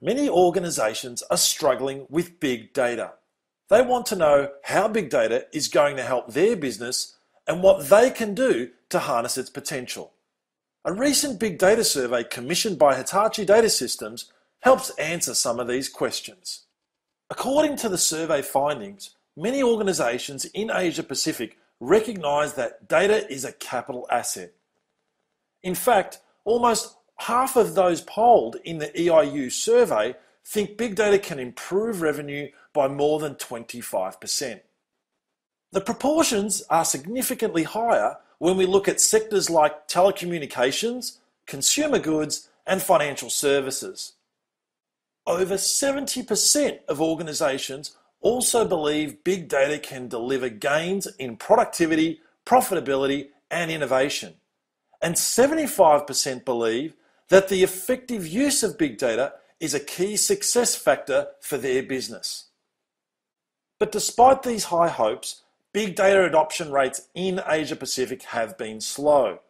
Many organizations are struggling with big data. They want to know how big data is going to help their business and what they can do to harness its potential. A recent big data survey commissioned by Hitachi Data Systems helps answer some of these questions. According to the survey findings, many organizations in Asia Pacific recognize that data is a capital asset. In fact, almost half of those polled in the EIU survey think big data can improve revenue by more than 25%. The proportions are significantly higher when we look at sectors like telecommunications, consumer goods, and financial services. Over 70% of organizations also believe big data can deliver gains in productivity, profitability, and innovation. And 75% believe that the effective use of big data is a key success factor for their business. But despite these high hopes, big data adoption rates in Asia Pacific have been slow.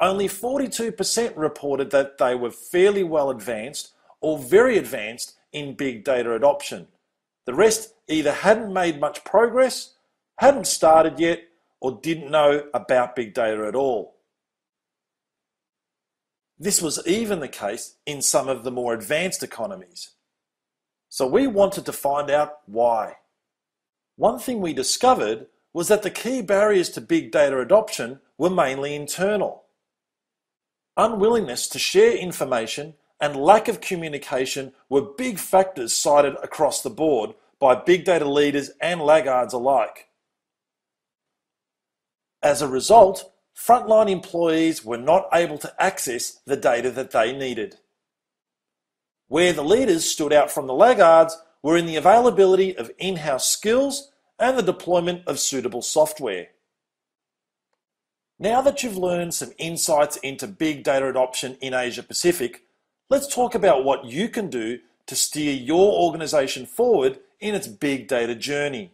Only 42% reported that they were fairly well advanced or very advanced in big data adoption. The rest either hadn't made much progress, hadn't started yet, or didn't know about big data at all. This was even the case in some of the more advanced economies. So we wanted to find out why. One thing we discovered was that the key barriers to big data adoption were mainly internal. Unwillingness to share information and lack of communication were big factors cited across the board by big data leaders and laggards alike. As a result, frontline employees were not able to access the data that they needed. Where the leaders stood out from the laggards were in the availability of in-house skills and the deployment of suitable software. Now that you've learned some insights into big data adoption in Asia Pacific, let's talk about what you can do to steer your organization forward in its big data journey.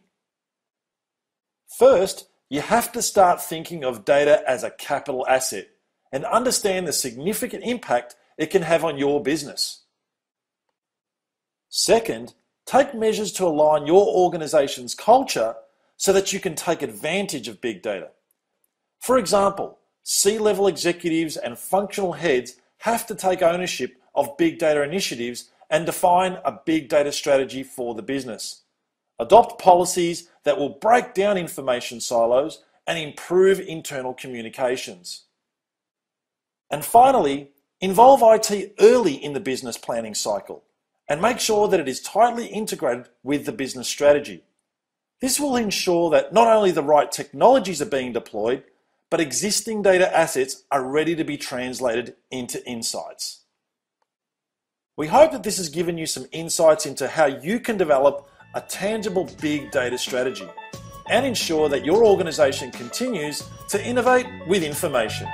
First, you have to start thinking of data as a capital asset and understand the significant impact it can have on your business. Second, take measures to align your organization's culture so that you can take advantage of big data. For example, C level executives and functional heads have to take ownership of big data initiatives and define a big data strategy for the business. Adopt policies that will break down information silos and improve internal communications. And finally, involve IT early in the business planning cycle and make sure that it is tightly integrated with the business strategy. This will ensure that not only the right technologies are being deployed, but existing data assets are ready to be translated into insights. We hope that this has given you some insights into how you can develop a tangible big data strategy and ensure that your organization continues to innovate with information.